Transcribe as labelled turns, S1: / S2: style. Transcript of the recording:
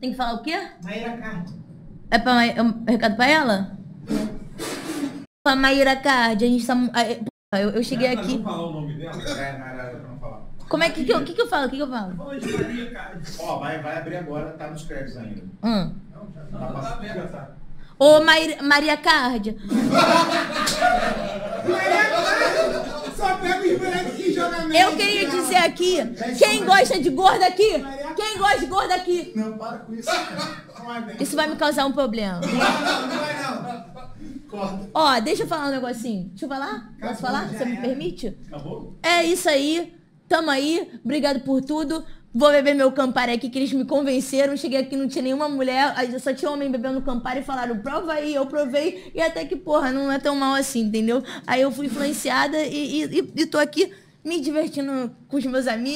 S1: Tem que falar o quê?
S2: Maíra Cardi.
S1: É pra é um recado pra ela? A Maíra Card, a gente tá. é, Eu, eu cheguei
S3: Pra
S1: aqui.
S3: não falar o nome dela.
S4: É, não era pra não falar.
S1: Como é que, que, eu, que, que eu falo? O que, que eu falo?
S2: Fala de Maria Cardi.
S4: Ó, vai, vai abrir agora, tá nos créditos ainda.
S1: Hum.
S4: Tá passando. Já tá.
S1: Ô Maíra, Maria Card,
S5: Só pega os moleques e joga merda.
S1: Eu queria dizer aqui, quem gosta de gorda aqui? Quem gosta de gorda aqui?
S5: Não, para com isso. É.
S1: Isso vai me causar um problema.
S5: Não, não vai não. Corta.
S1: Ó, deixa eu falar um negocinho. Deixa eu falar? Posso falar? Você me permite?
S3: Acabou?
S1: É isso aí. Tamo aí. Obrigado por tudo. Vou beber meu Campari aqui, que eles me convenceram. Cheguei aqui, não tinha nenhuma mulher. aí Só tinha homem bebendo Campari e falaram, prova aí. Eu provei. E até que, porra, não é tão mal assim, entendeu? Aí eu fui influenciada e, e- e tô aqui me divertindo com os meus amigos.